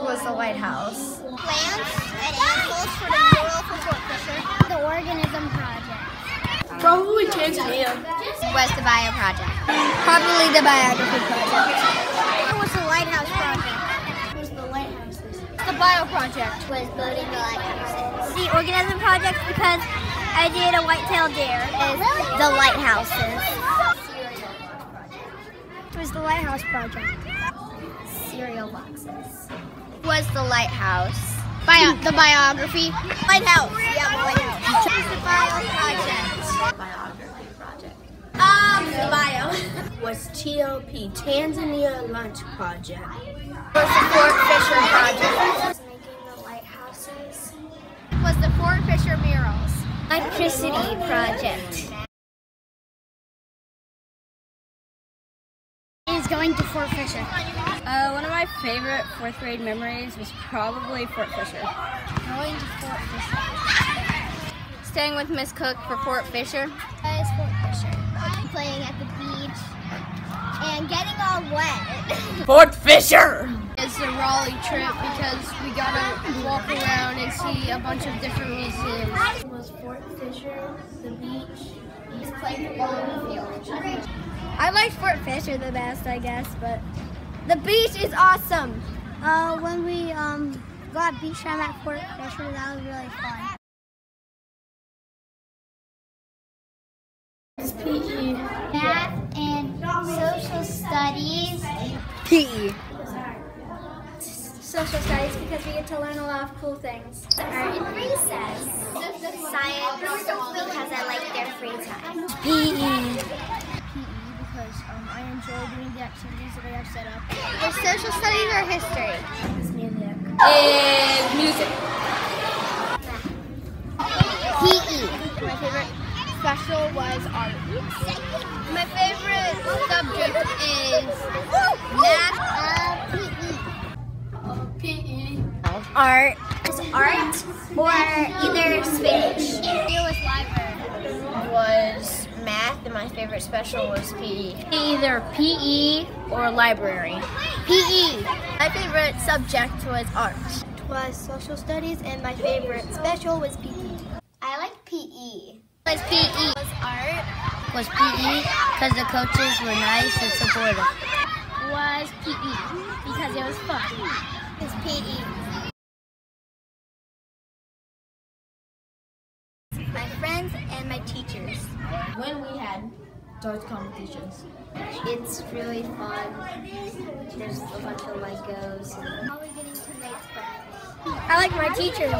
Was the lighthouse. Plants and animals for the mural for Fort Fisher. The organism project. Probably Tanzania. Was the bio project. Probably the biography project. Was the lighthouse project. Was the lighthouses. The bio project. Was building the lighthouses. The organism project because I did a whitetail deer. Is the lighthouses. Was the lighthouse project. Cereal boxes. Was the lighthouse. Bio, the biography. Lighthouse. Yeah, the lighthouse. Was the bio project. Biography project. Um, the bio. Was TLP Tanzania Lunch Project. Was the Fort Fisher project. Was making the lighthouses. Was the Fort Fisher murals. Electricity project. Going to Fort Fisher. Uh, one of my favorite fourth grade memories was probably Fort Fisher. Going to Fort Fisher. Staying with Miss Cook for Fort Fisher. Is Fort Fisher. Playing at the beach and getting all wet. Fort Fisher! It's a Raleigh trip because we got to walk around and see a bunch of different museums. It Was Fort Fisher the beach? Just playing football the field. I like Fort Fisher the best, I guess, but the beach is awesome. Uh, when we um got beach time at Fort Fisher, that was really fun. It's PE. Math and social studies. PE. Social studies because we get to learn a lot of cool things. Art in recess. Science because I like their free time. PE. PE because um, I enjoy doing the activities that I have set up. Is social studies or history? Music. And music. PE. My favorite special was art. My favorite subject is math. Uh, PE. PE. Art. Is art or either Spanish? It was library. Was math, and my favorite special was PE. Either PE or library. PE. My favorite subject was art. It Was social studies and my favorite special was PE. I like PE. Was PE. Was art. Was PE because the coaches were nice and supportive. Was PE because it was fun. It's PE. My friends and my teachers. When we had dart competitions. It's really fun. There's a bunch of Legos. And... Probably getting to make friends. I like my teachers.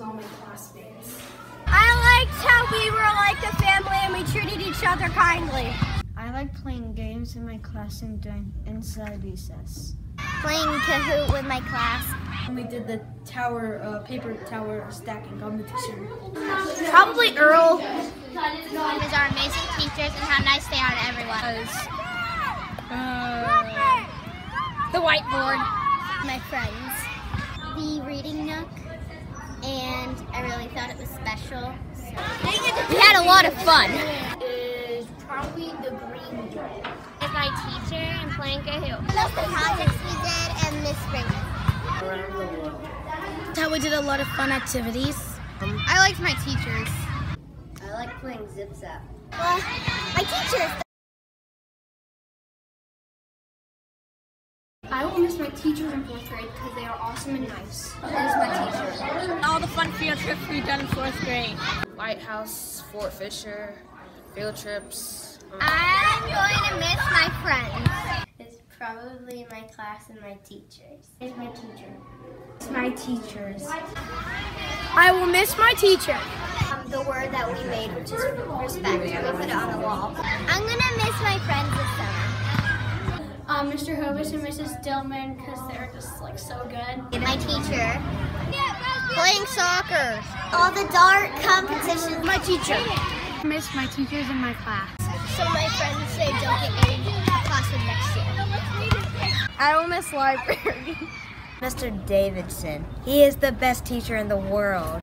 All my classmates. I liked how we were like a family and we treated each other kindly. I like playing games in my classroom during inside recess. Playing Kahoot with my class. We did the tower, uh, paper tower stacking competition. Probably Earl. Is our amazing teachers and how nice they are to everyone. Uh, the whiteboard. My friends. The reading nook. And I really thought it was special. We had a lot of fun. Is probably the green door. With my teacher and playing Kahoot. Plus the projects we did and Miss Springer. Around the world. How we did a lot of fun activities. I liked my teachers. I like playing zip zap. Well, my teachers. I will miss my teachers in fourth grade because they are awesome and nice. Who's my teacher? All the fun field trips we've done in fourth grade. Lighthouse, Fort Fisher, field trips. um, I'm going to miss my friends. It's probably my class and my teachers. It's my teacher. It's my teachers. I will miss my teacher. The word that we made, which is respect. We put it on the wall. I'm going to miss my friends this summer. Um, Mr. Hovis and Mrs. Dillman because they're just like so good. My teacher. Playing soccer. All the dart competitions. My teacher. Miss my teachers in my class. So my friends say don't get me in classroom next year. I will miss library. Mr. Davidson. He is the best teacher in the world.